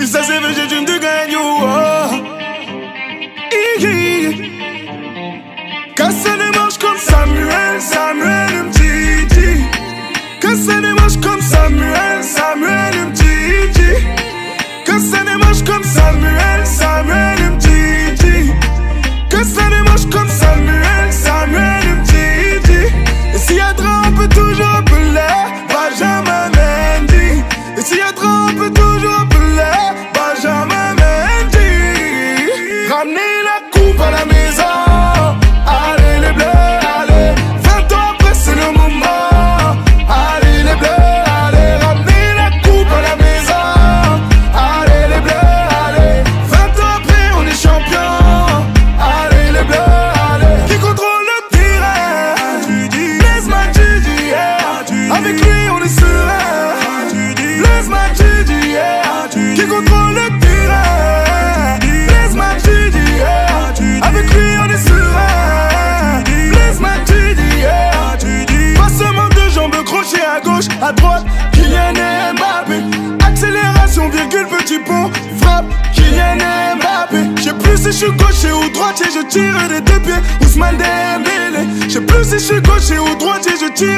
Et ça c'est vrai, j'ai de gagner. Oh. Quand ça démarche comme Samuel, Samuel me dit, dit. Quand ça démarche comme Samuel, Samuel me dit, dit. Quand ça démarche comme Samuel, Samuel. À la maison. Allez les bleus, allez. 20 ans après, c'est le moment. Allez les bleus, allez. Ramener la coupe à la maison. Allez les bleus, allez. 20 ans après, on est champion. Allez les bleus, allez. Qui contrôle le terrain? Blaise Matuidi, yeah. Avec lui, à droite. Kylian Mbappé. Accélération, virgule, petit pont. Frappe, Kylian Mbappé. Je sais plus si je suis gaucher ou droitier, je tire des deux pieds. Ousmane Dembélé. Je sais plus si je suis gaucher ou droitier, je tire.